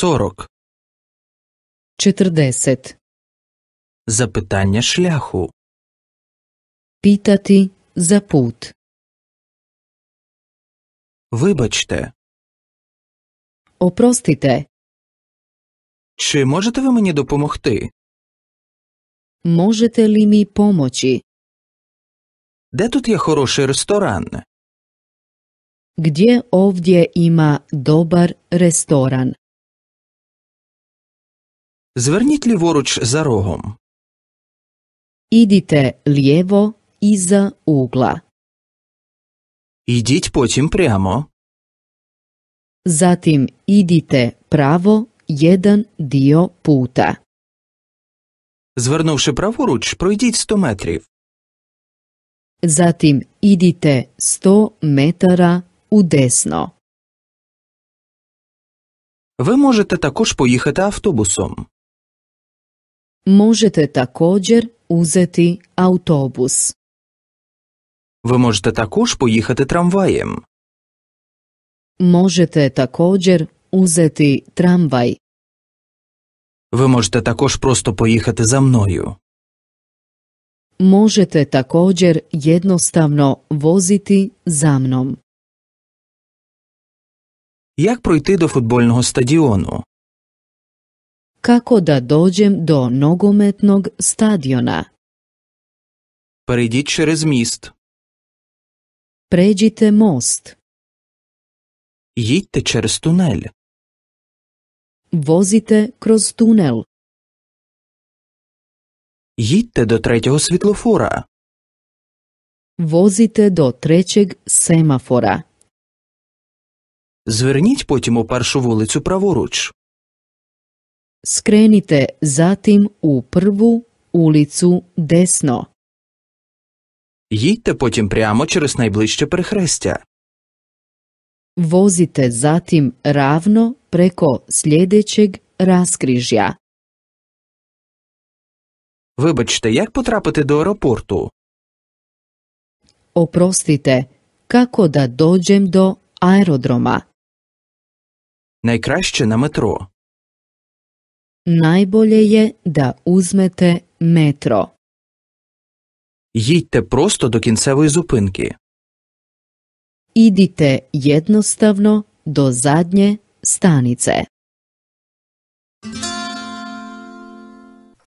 40. 40. Запитання шляху. Pitati za put. Вибачте, Oprostite, чи можете ви мені допомогти? možete li mi pomoći? Де тут є хороший ресторан? Gdje ovdje ima dobar restoran? Зверніть ліворуч за рогом. Idite lijevo iza ugla. Йдіть потім прямо. Zatim idite pravo jedan dio puta. Звернувши праворуч, пройдіть 100 метрів. Zatim idite 100 metara u desno. Ви можете також поїхати автобусом. Možete također uzeti autobus. Ви можете також поїхати трамваєм. Možete također uzeti tramvaj. Ви можете також просто поїхати за мною. Možete također jednostavno voziti za mnom. Як пройти до футбольного стадіону? Kako da dođem do nogometnog stadiona? Перейдіть через міст. Pređite most. Їдьте через тунель. Vozite kroz tunel. Їдьте до третього світлофора. Vozite do trećeg semafora. Зверніть потім у першу вулицю праворуч. Skrenite zatim u prvu ulicu desno. Їдьте потім прямо через найближче перехрестя. Vozite zatim ravno preko sljedećeg raskrižja. Вибачте, як потрапити до аеропорту? Oprostite, kako da dođem do aerodroma? Найкраще на метро. Najbolje je da uzmete metro. Їдьте просто до кінцевої зупинки. Idite jednostavno do zadnje stanice.